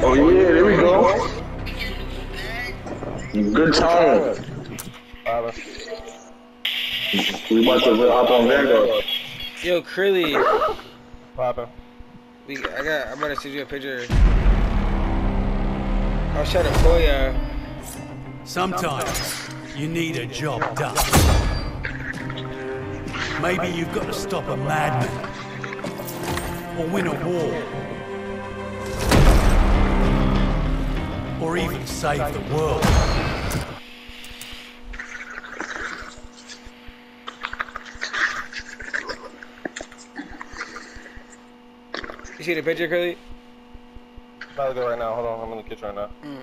Oh yeah, there we go. Good time. We about to hop on Vanguard. Yo, Curly, popping. we I got I'm gonna send you a picture. I was trying to call ya. Sometimes you need a job done. Maybe you've got to stop a madman or win a war. Or even save the world. You see the picture, Curly? About to go right now. Hold on, I'm in the kitchen right now. Mm.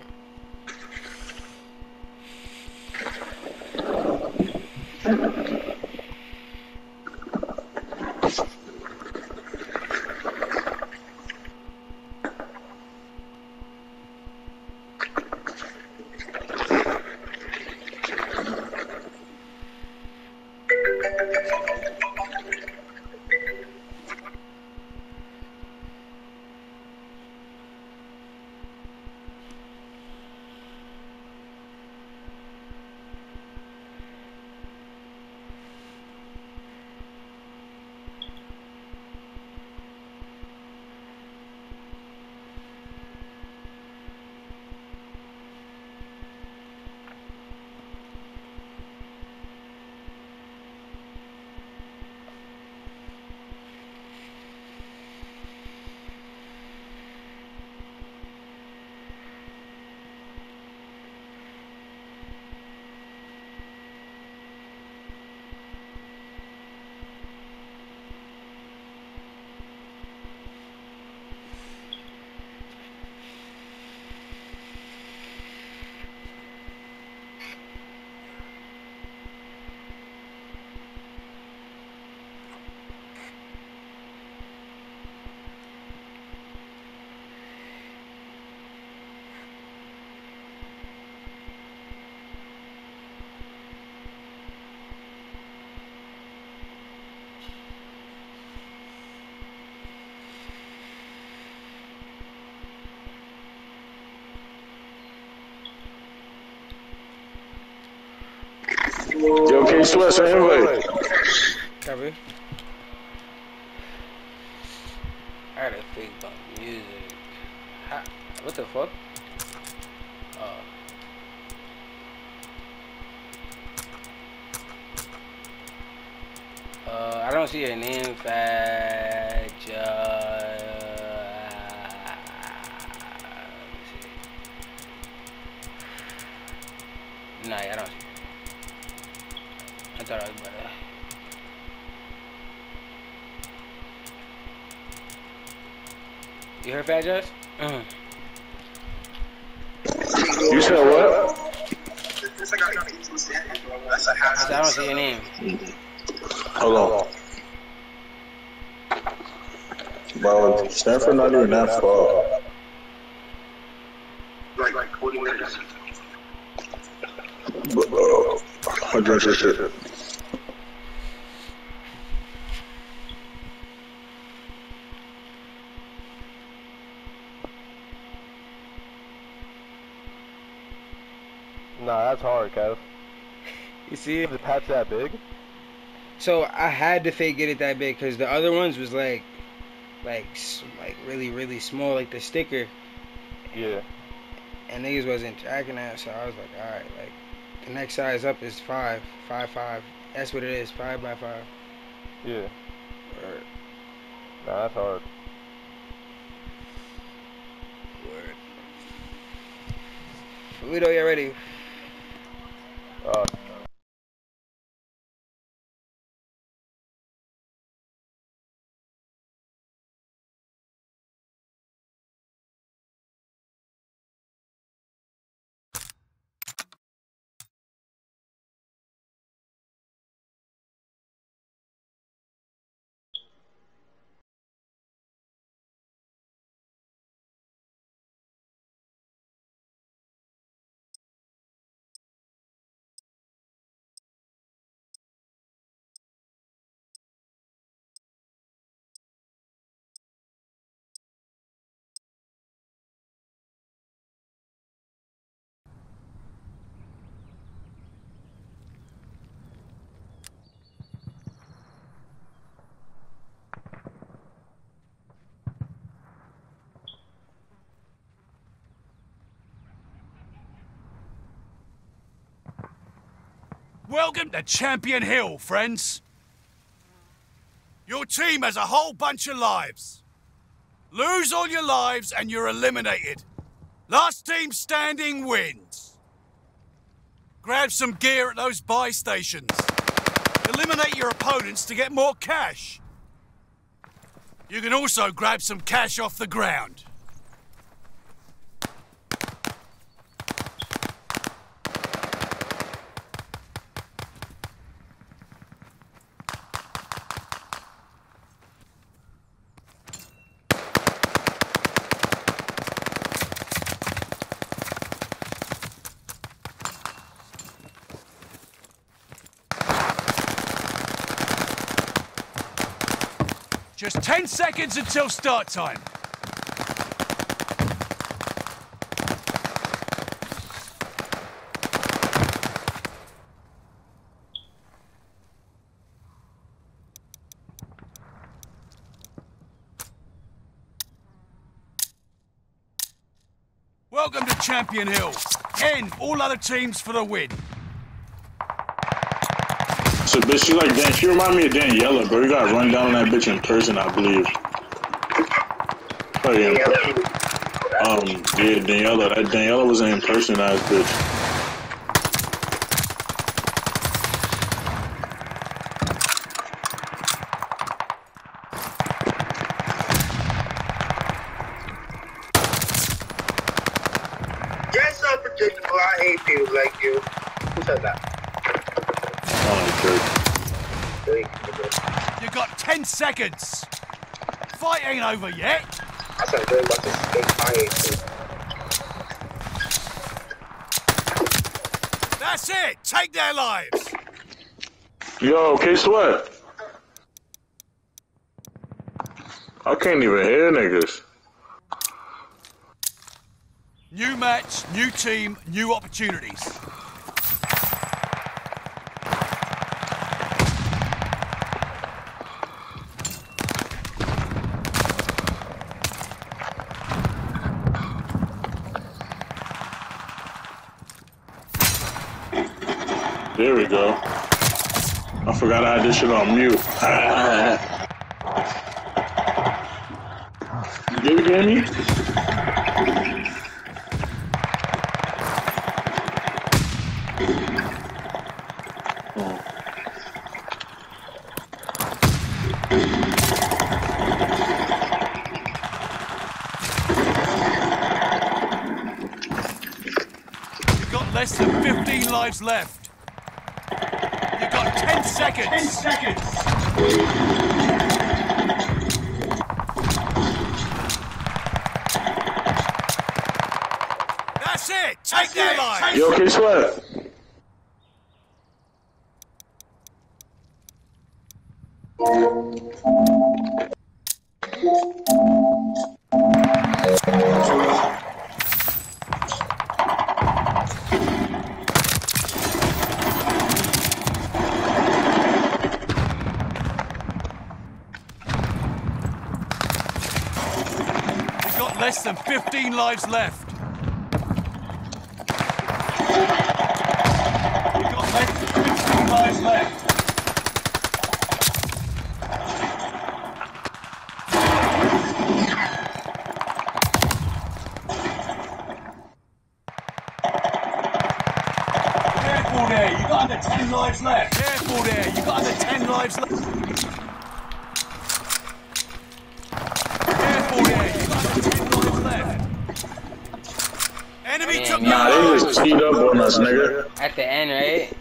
Yo, K Sweat, an invite. Copy. I gotta think about music. Ha, what the fuck? Oh. Uh, I don't see your name, Fat. Uh. Nah, I don't see. I thought I was better. You heard Fat Jazz? Mm. You said what? I said, I don't see your name. Hold on. Bro, Stanford not even that far. But, uh, I drink shit. Nah, that's hard, Kev. You see? Is the patch that big? So I had to fake get it that big because the other ones was like, like, like really, really small, like the sticker, Yeah. and niggas wasn't tracking that. So I was like, all right, like, the next size up is five, five, five. That's what it is, five by five. Yeah. Word, Nah, that's hard. word. We don't get ready. Uh, Welcome to Champion Hill, friends. Your team has a whole bunch of lives. Lose all your lives and you're eliminated. Last team standing wins. Grab some gear at those buy stations. Eliminate your opponents to get more cash. You can also grab some cash off the ground. 10 seconds until start time. Welcome to Champion Hill. End all other teams for the win. Bitch, she like Dan. She remind me of Daniela, bro. You gotta run down on that bitch in person, I believe. Oh yeah. Um, yeah, Daniela. That Daniela was an in-person ass bitch. You're so predictable. I hate people like you. Who said that? Oh? You got 10 seconds. Fight ain't over yet. I said very much a fake I hate people. That's it. Take their lives. Yo, K Sweat. I can't even hear niggas. New match, new team, new opportunities. There we go. I forgot I had this shit on mute. you me? You've got less than 15 lives left. You've got 10 seconds. 10 seconds. That's it. Take their lives. Yo, K Sweat. Less than 15 lives left. You've got less than 15 lives left. Careful there, you got under 10 lives left. Careful there, you got under 10 lives left. Careful there, left. Enemy took your Nah, they lives. just teed up on us, nigga. At the end, right?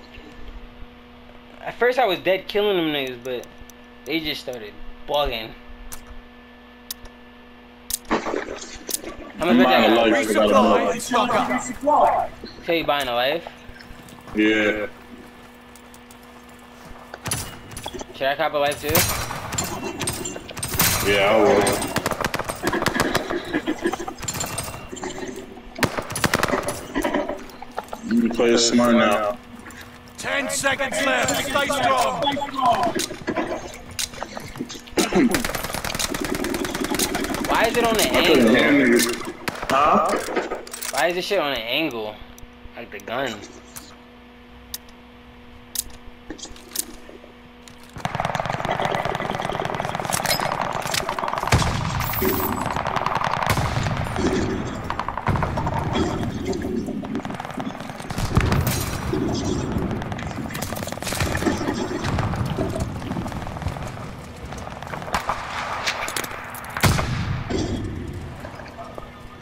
At first, I was dead killing them niggas, but they just started bugging. How much Mine bet you like- got? Resupply and stock up. So you buying a life? Yeah. Should I cop a life too? Yeah, I will. You play it smart now. 10 seconds left. Stay strong. Why is it on the angle? Huh? Why is this shit on an angle? Like the gun.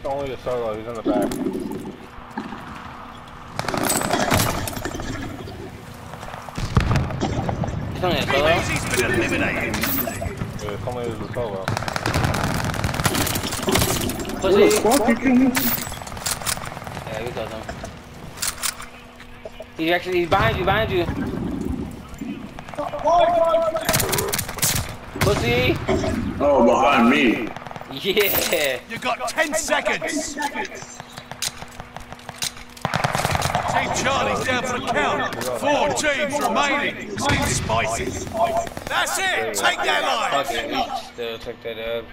It's only the solo. He's in the back. It's only a solo. Easy's been eliminated. Yeah, it's only the solo. Pussy. Fuck you, kill me. Yeah, we killed him. He's actually he's behind you, behind you. Pussy. Oh, behind me. Yeah. You got 10 seconds. Team Charlie's down for the count. Four teams remaining. Team Spicy. That's it. Take their lives. Fuck it, we still took that up.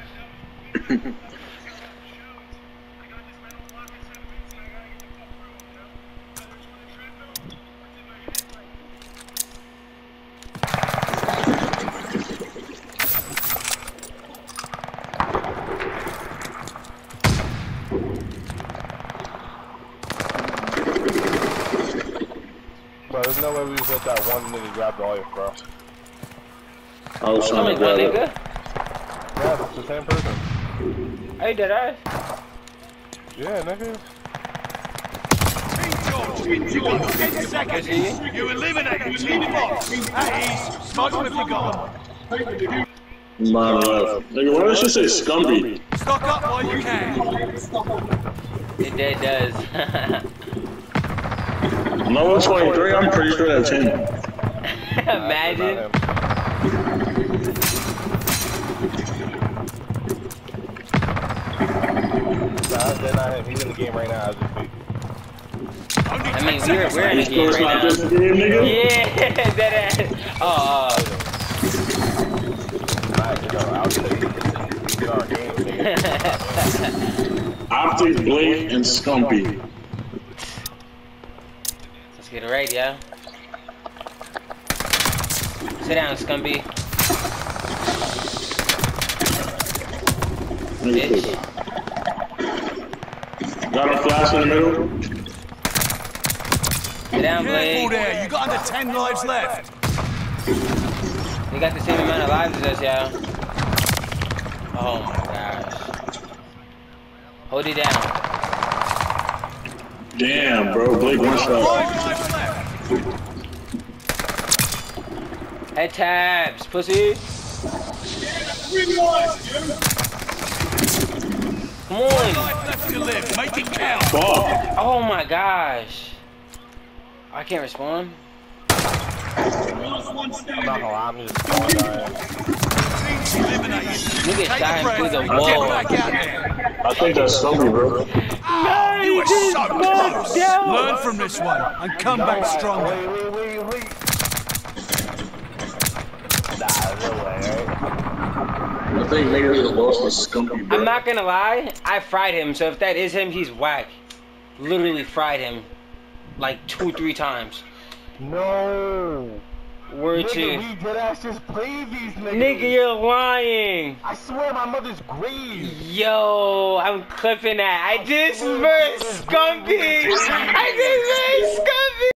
Bro, there's no way we just let that one nigga grab the life, bro. I was trying Only to oh one grab it. nigga. Yeah, it's the same person. Hey, dead ass. Yeah, nigga. You got 10 seconds. You eliminated Team Fox. That is, smoke them if you got. My left. Nigga, why does she say Scumpy? Stock up while you can. It dead does. I'm at 123, I'm pretty sure that's him. Imagine. Not him. Nah, they're not him. He's in the game right now as we speak. I mean, we're, we're in the game right now. just a game, nigga? Yeah, dead ass. Oh, Nah, you know, I'll take it. Get our game, nigga. Optic, Blake, and Scumpy. Let's get it right, yeah. Sit down, Scumpy. Bitch. Got a flash in the middle. Sit down, Careful Blake. there. You got under 10 lives left. You got the same amount of lives as us, yeah. Oh my gosh. Hold it down. Damn, bro. Blake one Five shot. lives. Head tabs, pussy. Come on. Life left to live. Make it count. Fuck. Oh my gosh. I can't respond. I'm not gonna lie, I'm just uh, going down. Teams eliminated. Nigga Take a dying through the breath and get wall. back out there. I think that's Scumpy, bro. No, You were so close. Learn from this one and come back stronger. Wait, wait, wait, wait. Nah, no way. I think niggas that lost was Scumpy, bro. I'm not gonna lie, I fried him, so if that is him, he's whack. Literally fried him. Like two, three times. No. Word Nigga, to we dead ass just played these niggas. Nigga, you're lying. I swear my mother's grave. Yo, I'm clipping that. I just verse Scumpy. I just verse